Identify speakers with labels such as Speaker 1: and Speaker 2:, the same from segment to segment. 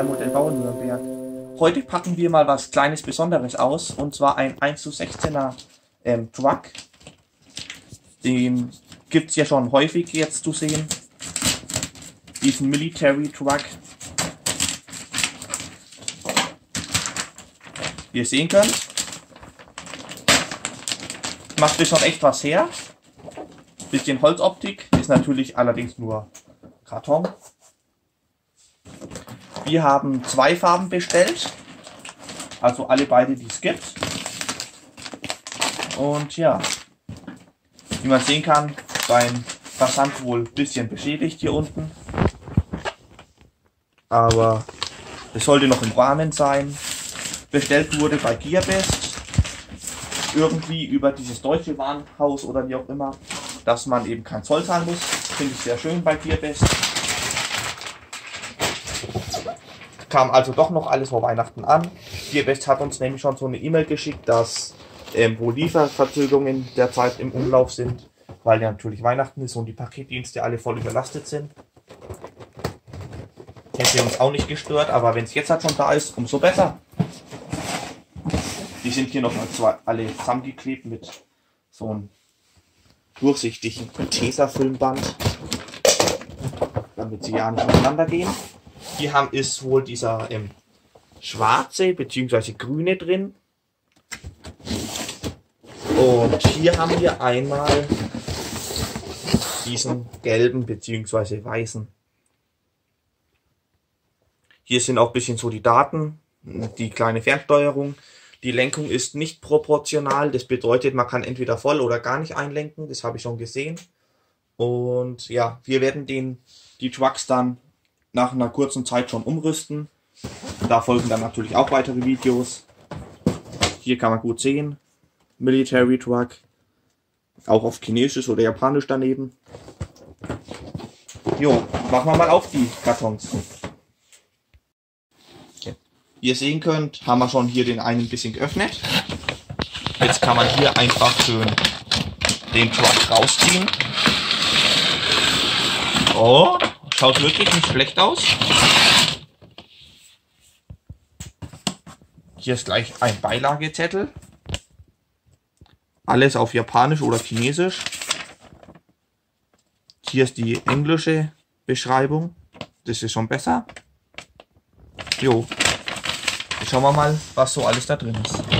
Speaker 1: beim Modell Bauer Nürnberg. Heute packen wir mal was kleines Besonderes aus und zwar ein 1 zu 16er ähm, Truck. Den gibt es ja schon häufig jetzt zu sehen. Diesen Military Truck. Wie ihr sehen könnt, macht es schon echt was her. Bisschen Holzoptik, ist natürlich allerdings nur Karton. Wir haben zwei Farben bestellt. Also alle beide, die es gibt. Und ja, wie man sehen kann, beim Versand wohl ein bisschen beschädigt hier unten. Aber es sollte noch im Rahmen sein. Bestellt wurde bei Gearbest. Irgendwie über dieses deutsche Warenhaus oder wie auch immer, dass man eben kein Zoll zahlen muss. Finde ich sehr schön bei Gearbest. Kam also doch noch alles vor Weihnachten an. Gearbest hat uns nämlich schon so eine E-Mail geschickt, dass ähm, wo Lieferverzögerungen derzeit im Umlauf sind, weil ja natürlich Weihnachten ist und die Paketdienste alle voll überlastet sind. Hätte uns auch nicht gestört, aber wenn es jetzt halt schon da ist, umso besser. Die sind hier noch alle zusammengeklebt mit so einem durchsichtigen Tesafilmband, damit sie ja nicht miteinander gehen. Hier haben ist wohl dieser ähm, schwarze bzw. grüne drin. Und hier haben wir einmal diesen gelben bzw. weißen. Hier sind auch ein bisschen so die Daten, die kleine Fernsteuerung. Die Lenkung ist nicht proportional, das bedeutet, man kann entweder voll oder gar nicht einlenken, das habe ich schon gesehen. Und ja, wir werden den, die Trucks dann nach einer kurzen Zeit schon umrüsten. Da folgen dann natürlich auch weitere Videos. Hier kann man gut sehen, Military Truck, auch auf Chinesisch oder Japanisch daneben. Jo, machen wir mal auf die Kartons. Wie ihr sehen könnt, haben wir schon hier den einen ein bisschen geöffnet. Jetzt kann man hier einfach schön den Truck rausziehen. Oh, schaut wirklich nicht schlecht aus. Hier ist gleich ein Beilagezettel. Alles auf Japanisch oder Chinesisch. Hier ist die englische Beschreibung. Das ist schon besser. Jo. Schauen wir mal, was so alles da drin ist.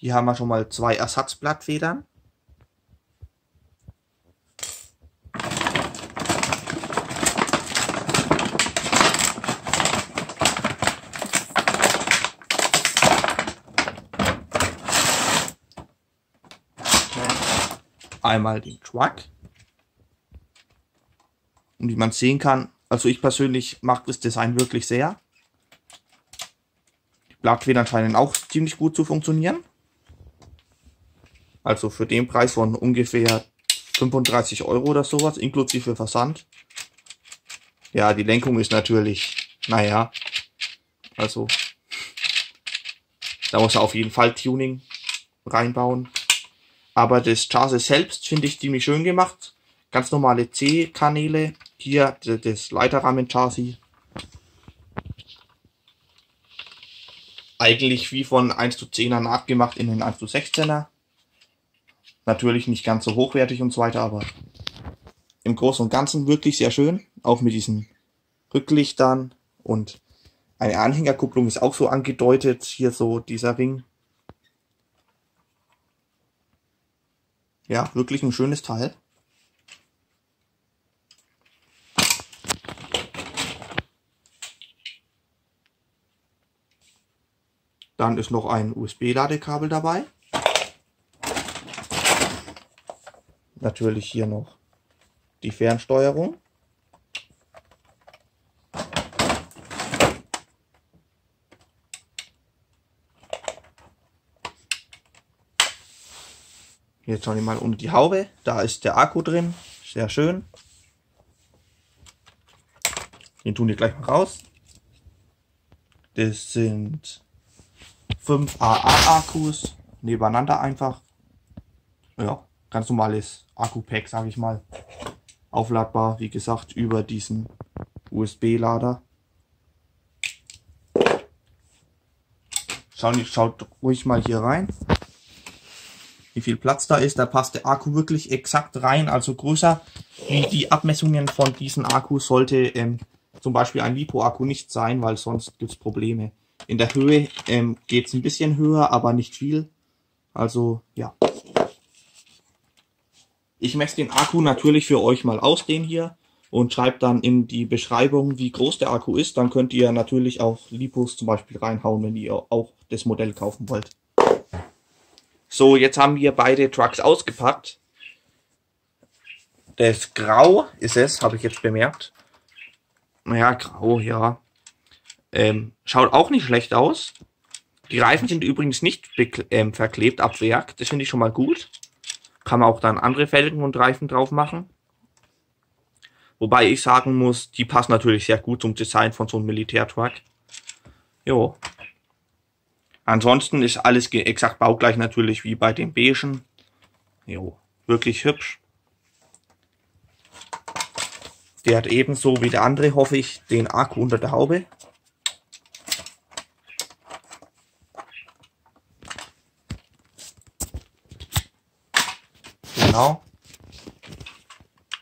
Speaker 1: Hier haben wir schon mal zwei Ersatzblattfedern. Einmal den Truck. Und wie man sehen kann, also ich persönlich mag das Design wirklich sehr. Die Blattfedern scheinen auch ziemlich gut zu funktionieren. Also für den Preis von ungefähr 35 Euro oder sowas, inklusive Versand. Ja, die Lenkung ist natürlich, naja, also da muss er auf jeden Fall Tuning reinbauen. Aber das Chassis selbst finde ich ziemlich schön gemacht. Ganz normale C-Kanäle. Hier das Leiterrahmen-Chassis. Eigentlich wie von 1 zu 10er nachgemacht in den 1 zu 16er. Natürlich nicht ganz so hochwertig und so weiter, aber im Großen und Ganzen wirklich sehr schön. Auch mit diesen Rücklichtern und eine Anhängerkupplung ist auch so angedeutet. Hier so dieser Ring. Ja, wirklich ein schönes Teil. Dann ist noch ein USB-Ladekabel dabei. Natürlich hier noch die Fernsteuerung. Jetzt schauen wir mal unter die Haube. Da ist der Akku drin. Sehr schön. Den tun wir gleich mal raus. Das sind 5 AA-Akkus nebeneinander einfach. Ja, ganz normales Akku-Pack, sage ich mal. Aufladbar, wie gesagt, über diesen USB-Lader. Schaut, schaut ruhig mal hier rein, wie viel Platz da ist. Da passt der Akku wirklich exakt rein, also größer wie die Abmessungen von diesen Akkus sollte ähm, zum Beispiel ein Lipo-Akku nicht sein, weil sonst gibt es Probleme. In der Höhe ähm, geht es ein bisschen höher, aber nicht viel. Also ja. Ich messe den Akku natürlich für euch mal aus, den hier, und schreibe dann in die Beschreibung, wie groß der Akku ist. Dann könnt ihr natürlich auch Lipos zum Beispiel reinhauen, wenn ihr auch das Modell kaufen wollt. So, jetzt haben wir beide Trucks ausgepackt. Das Grau ist es, habe ich jetzt bemerkt. Naja, grau, ja. Ähm, schaut auch nicht schlecht aus. Die Reifen sind übrigens nicht ähm, verklebt ab Werk. Das finde ich schon mal gut. Kann man auch dann andere Felgen und Reifen drauf machen. Wobei ich sagen muss, die passen natürlich sehr gut zum Design von so einem Militärtruck. Jo. Ansonsten ist alles exakt baugleich natürlich wie bei den beigen. Jo, wirklich hübsch. Der hat ebenso wie der andere, hoffe ich, den Akku unter der Haube. Genau.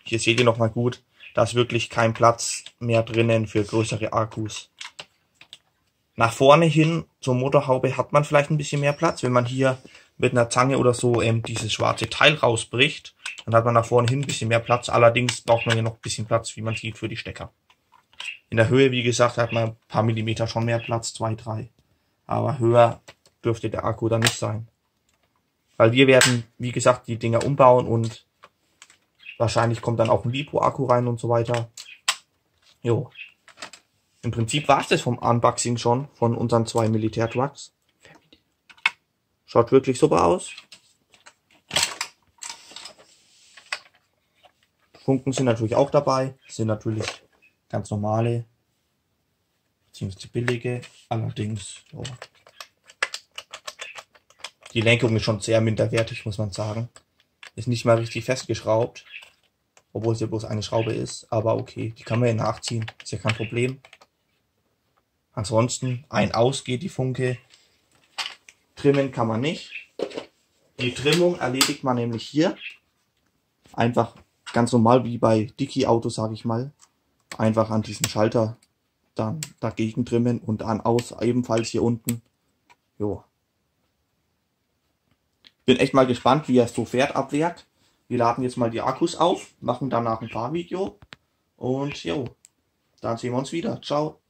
Speaker 1: Hier seht ihr nochmal gut, da ist wirklich kein Platz mehr drinnen für größere Akkus. Nach vorne hin zur Motorhaube hat man vielleicht ein bisschen mehr Platz, wenn man hier mit einer Zange oder so ähm, dieses schwarze Teil rausbricht. Dann hat man nach vorne hin ein bisschen mehr Platz. Allerdings braucht man hier noch ein bisschen Platz, wie man sieht, für die Stecker. In der Höhe, wie gesagt, hat man ein paar Millimeter schon mehr Platz, zwei, drei. Aber höher dürfte der Akku dann nicht sein. Weil wir werden, wie gesagt, die Dinger umbauen und wahrscheinlich kommt dann auch ein Lipo-Akku rein und so weiter. Jo. Im Prinzip war es das vom Unboxing schon von unseren zwei Militärtrucks. Schaut wirklich super aus. Funken sind natürlich auch dabei. Sind natürlich ganz normale, beziehungsweise billige. Allerdings, oh. Die Lenkung ist schon sehr minderwertig, muss man sagen. Ist nicht mal richtig festgeschraubt. Obwohl es ja bloß eine Schraube ist. Aber okay, die kann man ja nachziehen. Ist ja kein Problem. Ansonsten ein aus geht die Funke. Trimmen kann man nicht. Die Trimmung erledigt man nämlich hier. Einfach ganz normal wie bei Dicky Auto, sage ich mal. Einfach an diesen Schalter dann dagegen trimmen und an aus ebenfalls hier unten. Jo. Bin echt mal gespannt, wie er so fährt ab Werk. Wir laden jetzt mal die Akkus auf, machen danach ein Fahrvideo und jo, dann sehen wir uns wieder. Ciao.